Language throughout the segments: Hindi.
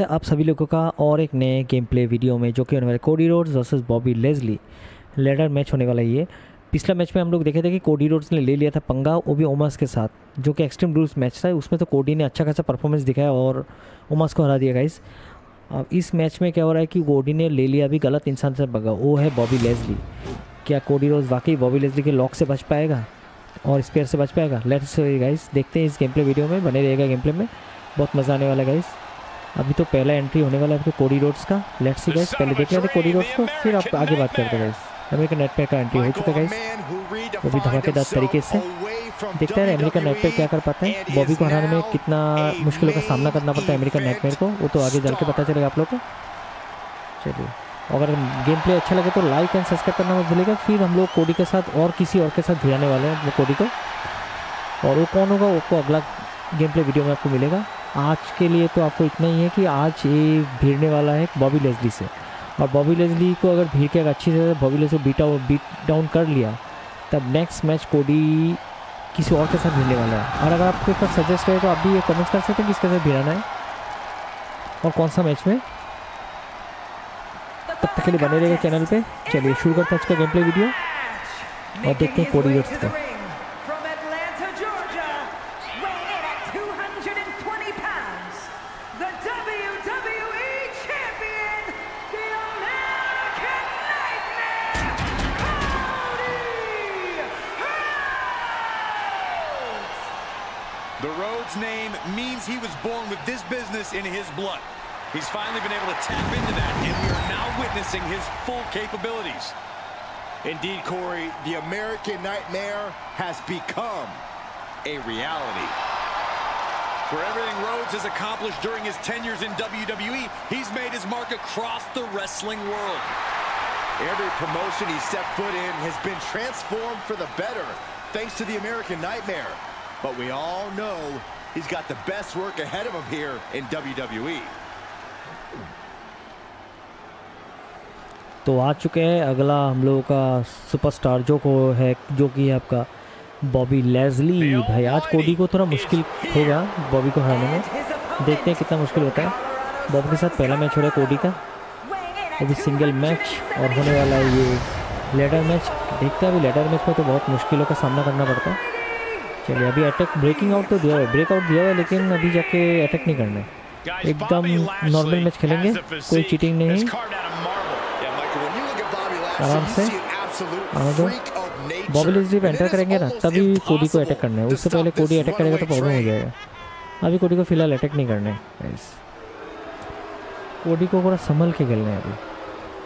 आप सभी लोगों का और एक नए गेम प्ले वीडियो में, जो कि होने वाले Cody Rhodes versus Bobby Lashley ladder match होने वाला ये। पिछला मैच में हम लोग देखे थे कि कोडी रोड्स ने ले लिया था पंगा वो भी ओमस के साथ, जो कि एक्सट्रीम रूल्स मैच था। उसमें तो कोडी ने अच्छा खासा परफॉर्मेंस दिखाया और ओमस को हरा दिया गाइस अब इस मैच में क्या हो रहा है कि कोडी ने ले लिया अभी गलत इंसान से भगा। वो है बॉबी लेजली क्या कोडी रोज वाकई बॉबी लेजली के लॉक से बच पाएगा? और स्पेयर से बच पाएगा? लेट्स गाइस देखते हैं इस गेम प्ले वीडियो में, बने रहेगा गेम प्ले में। बहुत मज़ा आने वाला गाइस अभी तो पहला एंट्री होने वाला है आपके कोडी रोड्स का। लेट्स सी गाइस पहले देख लेते कोडी रोड्स को फिर आप आगे बात करते गाइस अमेरिकन नेट पे का एंट्री हो चुका है गाइस वो भी धमाकेदार तरीके से। देखते हैं अमेरिकन नेट पे क्या कर पाते हैं। बॉबी को हराने में कितना मुश्किलों का सामना करना पड़ता है अमेरिकन नेट को। वो तो आगे चल के पता चलेगा आप लोग को। चलिए अगर गेम प्ले अच्छा लगे तो लाइक एंड सब्सक्राइब करना मत भूलिएगा। फिर हम लोग कोडी के साथ और किसी और के साथ भिड़ाने वाले हैं वो कोडी को। और वो कौन होगा? वो अगला गेम प्ले वीडियो में आपको मिलेगा। आज के लिए तो आपको इतना ही है कि आज ये भिड़ने वाला है बॉबी लेजली से। और बॉबी लेजली को अगर भीड़ के अगर अच्छी से Bobby Lashley beat beat down कर लिया, तब नेक्स्ट मैच कोडी किसी और के साथ भिड़ने वाला है। और अगर आपके पास सजेस्ट करें तो आप भी ये कमेंट्स कर सकते हैं किसके साथ भिड़ाना है। और कौन सा मैच में? तब तक के लिए बने रहेगा चैनल पे। चलिए शुरू करते हैं आज का गेम प्ले वीडियो और देखते हैं कोडी का। The Rhodes name means he was born with this business in his blood. He's finally been able to tap into that, and we are now witnessing his full capabilities. Indeed, Corey, the American Nightmare has become a reality. For everything Rhodes has accomplished during his tenures in WWE, he's made his mark across the wrestling world. Every promotion he stepped foot in has been transformed for the better, thanks to the American Nightmare. But we all know he's got the best work ahead of him here in WWE. तो आ चुके हैं अगला हम लोगों का सुपरस्टार जो को है जो कि है आपका बॉबी लेजली भाई आज कोडी को थोड़ा मुश्किल होगा बॉबी को हराने में। देखते हैं कितना मुश्किल होता है। बॉबी के साथ पहला मैच हो रहा है कोडी का। अभी सिंगल मैच और होने वाला है ये लेडर मैच देखते हैं अभी लेडर मैच में तो बहुत मुश्किलों का सामना करना पड़ता है। चलिए अभी अटैक ब्रेकिंग आउट तो दिया है ब्रेकआउट दिया है लेकिन अभी जाके अटैक नहीं करना है। एकदम नॉर्मल मैच खेलेंगे कोई चीटिंग नहीं। आराम से। आने दो बॉबी जब एंटर करेंगे ना तभी कोडी को अटैक करना है। उससे पहले कोडी अटैक करेगा तो प्रॉब्लम हो जाएगा। अभी कोडी को फ़िलहाल अटैक नहीं करना है। कोडी को पूरा संभल के खेलना है अभी।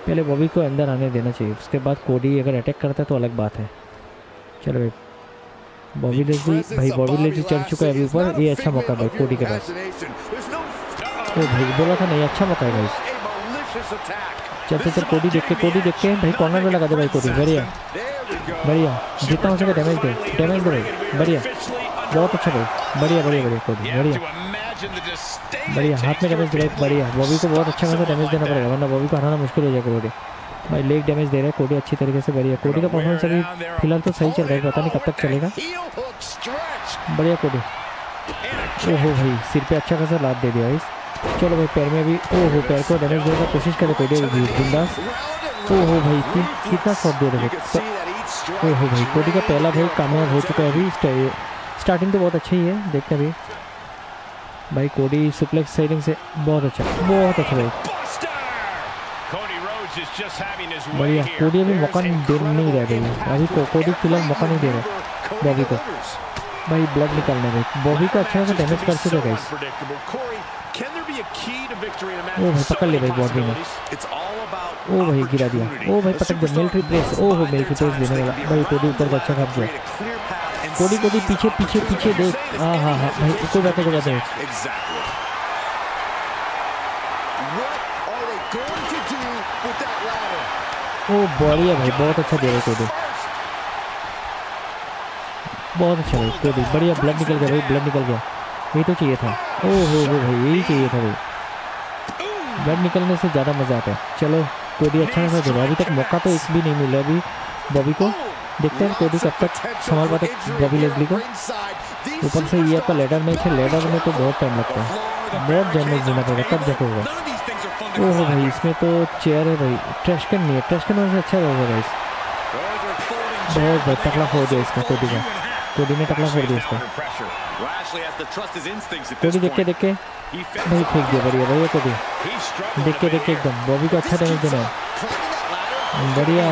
पहले बॉबी को अंदर आने देना चाहिए उसके बाद कोडी अगर अटैक करता है तो अलग बात है। चलो भाई बॉबी लेजी भाई बॉबी लेजी चढ़ चुका है अभी ऊपर। ये अच्छा मौका भाई कोडी के पास तो भाई बोला था नहीं अच्छा मौका है भाई चलते चल कोडी देख के कोडी देख के भाई कॉर्नर में लगा दे भाई कोडी बढ़िया। बढ़िया। जितना हो सके डैमेज दे। डैमेज दे भाई। बढ़िया। बहुत अच्छा भाई। बढ़िया बढ़िया बढ़िया कोडी बढ़िया। बढ़िया। हाथ में डैमेज दे बढ़िया। बॉबी को बहुत अच्छा खासा डैमेज देना पड़ेगा वरना बॉबी को हराना मुश्किल हो जाएगा कोडी भाई लेग डैमेज दे रहा है। कोडी अच्छी तरीके से बढ़िया। कोडी का परफॉर्मेंस अभी फ़िलहाल तो सही चल रहा है पता नहीं कब तक चलेगा। बढ़िया कोडी ओहो भाई सिर पे अच्छा खासा लाभ दे दिया इस चलो भाई पैर में भी ओहो पैर को डैमेज देने का कोशिश करे कोडी बिंदास। ओहो भाई कि, कितना शॉट दे रहे ओहो भाई कोडी का पहला भाई कामयाब हो चुका है अभी। स्टार्टिंग तो बहुत अच्छा ही है देखते अभी। भाई कोडी सुप्लेक्स साइडिंग से बहुत अच्छा बहुत अच्छा भाई। बढ़िया कोडी अभी मौका दे नहीं रहा भाई अभी को, कोडी फ़िलहाल मौका नहीं दे रहा बॉबी को भाई ब्लड निकालने में बॉबी का अच्छा सा डैमेज कर चुका है ओ भाई पकड़ ले भाई बॉडी में ओ भाई गिरा दिया। ओ भाई पटक दिया मिलिट्री प्रेस ओ हो मिलिट्री प्रेस देने वाला। भाई कोडी ऊपर का अच्छा खाप गया कोडी कोडी पीछे पीछे पीछे देख। हाँ हाँ हाँ भाई कोई बात कोई बात ओ बढ़िया भाई, बहुत अच्छा दे रहे कोडी बहुत अच्छा भाई। कोडी बढ़िया ब्लड निकल गया भाई ब्लड निकल गया। ये तो चाहिए था। ओ हो हो भाई, यही चाहिए था भाई। ब्लड निकलने से ज़्यादा मज़ा आता है। चलो कोडी अच्छा खासा अभी तक मौका तो एक भी नहीं मिला अभी बॉबी को। देखते हैं कोडी कब तक संभाल पाते बॉबी लेजली को। ऊपर से ये आपका लेडर मैच है। लेडर में तो बहुत टाइम लगता है। बहुत डैमेज देना पड़ेगा, तब जाके होगा। ओह भाई, इसमें तो चेयर है भाई। ट्रेस्कन नहीं है। ट्रेस्कन वैसे अच्छा लगा भाई बहुत बहुत तकड़ा फोड़ दिया इसका कोडी का। कोडी ने तकड़ा फोड़ दिया इसका। कोडी देख के देख के। नहीं फेंक दिया बढ़िया बढ़िया कोडी देख के देख के एकदम। बॉबी को अच्छा डैमेज देना बढ़िया।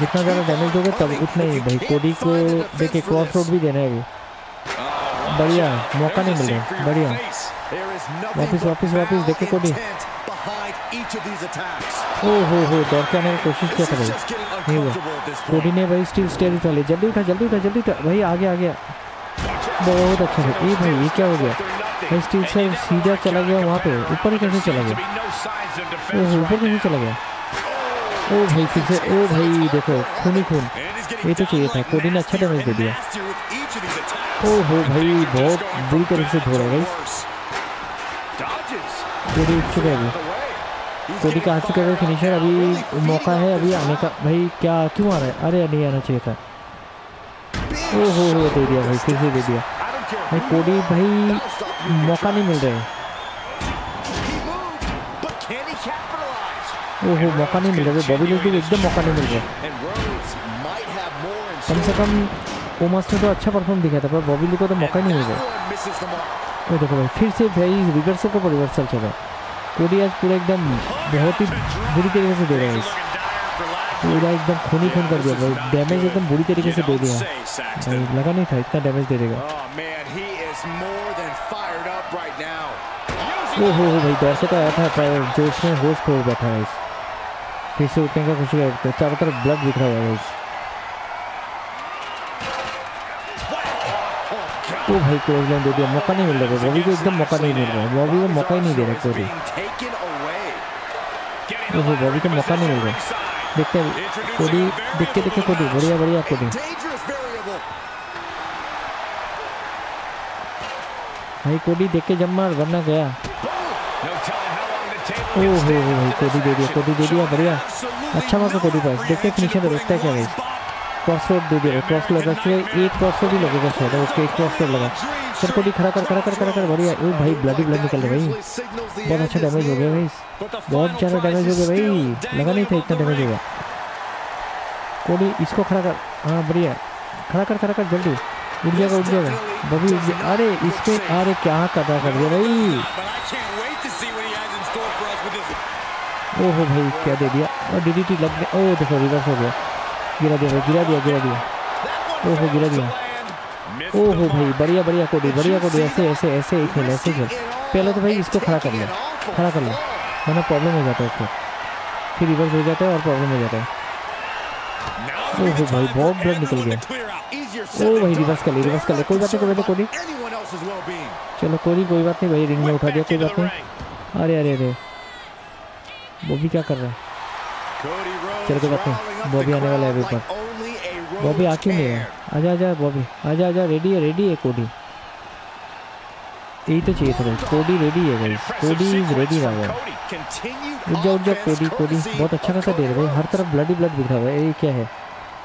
जितना ज़्यादा डैमेज दोगे तब उतना ही। भाई कोडी को देख के क्रॉस रोड भी देना है अभी। बढ़िया। मौका नहीं मिल रहा। बढ़िया। वापिस वापिस वापिस देख कोडी. ओ हो हो दौड़ के आने की कोशिश किया था भाई नहीं हुआ। कोडी ने भाई स्टील लिया। जल्दी उठा जल्दी उठा जल्दी उठा। भाई आ गया आ गया बहुत अच्छा ये भाई ये क्या हो गया? भाई स्टील सीधा चला गया वहाँ पे। ऊपर ही कैसे चला गया? ऊपर कैसे चला गया? ओ भाई फिर से ओ भाई देखो खून ही खून ये तो चाहिए था। कोडी ने अच्छा डैमेज दे दिया। ओ हो भाई बहुत बुरी तरीके से धो रहा है भाई। कोडी उठ चुका अभी कोडी का चुका है फिनिशर अभी मौका है, अभी आने का। भाई, क्या, क्यों आ रहा है? अरे नहीं आना चाहिए था। ओ हो हो दे दिया भाई, फिर से दे दिया। भाई, कोडी, भाई, मौका नहीं मिल रहा है? ओ हो मौका नहीं मिल रहा। है बॉबी को एकदम मौका नहीं मिल रहा। कम से कम ओमस ने तो अच्छा परफॉर्म दिखाया था, पर बॉबी ली को तो मौका नहीं मिल रहा। वो देखो भाई फिर से भाई रिवर्सल का रिवर्सल चला कोडी आज पूरा एकदम बहुत ही बुरी तरीके से दे रहा है पूरा एकदम खून ही खून कर दिया भाई डैमेज एकदम बुरी तरीके से दे दिया लगा नहीं था इतना डैमेज दे देगा Oh man, he is more than fired up right now. ओ हो हो भाई दर्शक आया था पर जो इसमें होश खोल बैठा है फिर से उठने का खुशी करते चारों तरफ़ ब्लड दिख रहा है इस भाई क्लोज लाइन दे दिया मौका नहीं मिल रहा बॉबी को एकदम मौका नहीं मिल रहा है बॉबी को मौका ही नहीं दे रहा. ओ हो बॉबी को मौका नहीं मिल रहा देखते कोडी देख के देखे कोडी बढ़िया बढ़िया कोडी भाई कोडी देख के जम मार वरना गया ओ हो भाई कोडी दे दिया कोडी दे दिया बढ़िया अच्छा मौका कोडी पास देखते फिनिशर देखता है क्या भाई क्रॉस रोड दे दिया क्रॉस लगा एक क्रॉस रोड ही लगेगा शायद ओके एक क्रॉस रोड लगा सर कोडी खड़ा कर खड़ा कर खड़ा कर बढ़िया ओ भाई ब्लडी ब्लड निकल रहा भाई बहुत अच्छा डैमेज हो गया. भाई बहुत ज़्यादा डैमेज हो गया भाई लगा नहीं था इतना डैमेज होगा कोडी इसको खड़ा कर हाँ बढ़िया खड़ा कर खड़ा कर जल्दी उठ जाएगा उठ जाएगा बबी उठ जाएगा अरे इस पे अरे क्या कदा कर दिया भाई ओ हो भाई क्या दे दिया और डीडीटी लग गया ओ देखो रिवर्स हो गया गिरा दिया गिरा दिया गिरा दिया। ओ हो गिरा दिया। ओ हो भाई, बढ़िया बढ़िया कोडी बढ़िया कोडी, ऐसे ऐसे ऐसे ही खेल, ऐसे खेल। पहले तो भाई इसको खड़ा कर लिया, खड़ा कर लिया। वरना प्रॉब्लम हो जाता है उसको। फिर रिवर्स हो जाता है और प्रॉब्लम हो जाता है। ओहो भाई, बहुत ब्लड निकल गया। ओ भाई रिवर्स कर लिया रिवर्स कर लिया कोई बात नहीं, कोई बात कोडी. चलो कोई कोई बात नहीं, भाई रिंग में उठा दिया, कोई बात नहीं। अरे अरे अरे। वो भी क्या कर रहा है? चलो कोई बात नहीं। बॉबी आने वाला है अभी a बॉबी आ क्यों नहीं है। आजा आजा बॉबी। आजा आजा रेडी है रेडी है, कोडी। यही तो चाहिए था भाई। कोडी रेडी है भाई। कोडी इज़ रेडी रहा है उठ जा उठ जा offense कोडी कोडी। बहुत अच्छा खासा दे रहा है भाई। हर तरफ़ ब्लडी ब्लड दिख रहा है ये क्या है?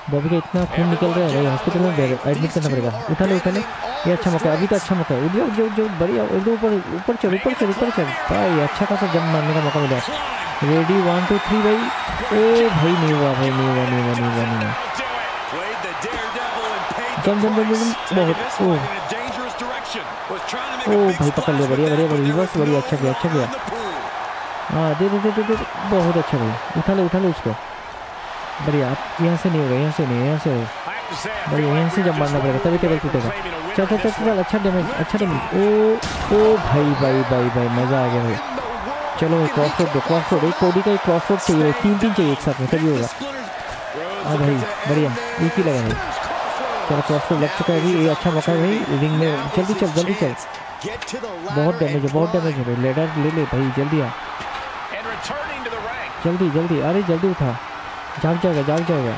बॉबी का इतना खून निकल रहा है भाई। हॉस्पिटल में एडमिट करना पड़ेगा। उठा ले उठा ले। ये अच्छा मौका है। अभी तो अच्छा मौका है। उठ जा उठ जा उठ जा। बढ़िया। ऊपर ऊपर चल ऊपर चल ऊपर चल भाई अच्छा खासा जम मारने का मौका मिला। रेडी वन टू थ्री भाई। ए भाई नहीं हुआ भाई नहीं हुआ नहीं हुआ नहीं हुआ नहीं हुआ जम जम जम जम बहुत, ओ। ओ भाई, पकड़ लिया, बढ़िया बढ़िया बढ़िया। रिवर्स बढ़िया अच्छा किया अच्छा किया। हाँ दे दे दे दे दे बहुत अच्छा भाई। उठा ले उठा ले उसको। बढ़िया, आप यहाँ से नहीं होगा यहाँ से नहीं यहाँ से होगा बढ़िया यहाँ से जब मारना पड़ेगा, तभी टेबल टूटेगा। चल चल चल अच्छा डैमेज अच्छा डैमेज ओ ओ, भाई भाई भाई भाई, मज़ा आ गया भाई। चलो भाई क्रॉस रोड क्रॉस रोड एक कोडी का एक क्रॉस रोड चाहिए तीन तीन चाहिए एक साथ में, तभी होगा। हाँ भाई, बढ़िया, एक ही लगा भाई चलो क्रॉस रोड लग चुका है अभी, ये अच्छा मौका है भाई रिंग में जल्दी चल जल्दी चल। बहुत डैमेज है, बहुत डैमेज है भाई लेडर ले ले भाई, जल्दी आ. जल्दी जल्दी, अरे जल्दी उठा। जाग जाएगा जाग जाएगा.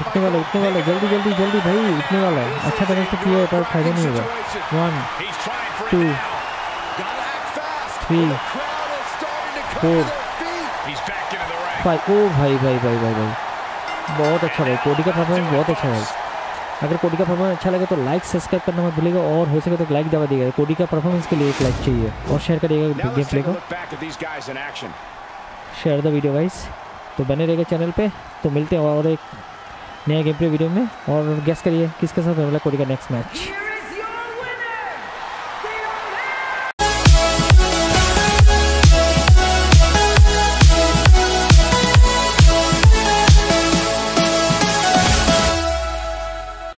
उठने वाला उठने वाला, जल्दी जल्दी जल्दी भाई, उठने वाला। है अच्छा डैमेज तो किया है, पर फ़ायदा नहीं होगा। One two three ring. Five ओ भाई भाई भाई भाई भाई। बहुत अच्छा भाई कोडी का परफॉर्मेंस बहुत अच्छा है अगर कोडी का परफॉर्मेंस अच्छा लगे तो लाइक सब्सक्राइब करना मत भूलिएगा और हो सके तो लाइक दबा दिएगा कोडी का परफॉर्मेंस के लिए एक लाइक चाहिए और शेयर करिएगा गेम प्ले को. शेयर द वीडियो गाइस तो बने रहेगा चैनल पे। तो मिलते हैं और एक नया गेम प्ले वीडियो में। और गेस करिए किसके साथ होने वाला कोडी का नेक्स्ट मैच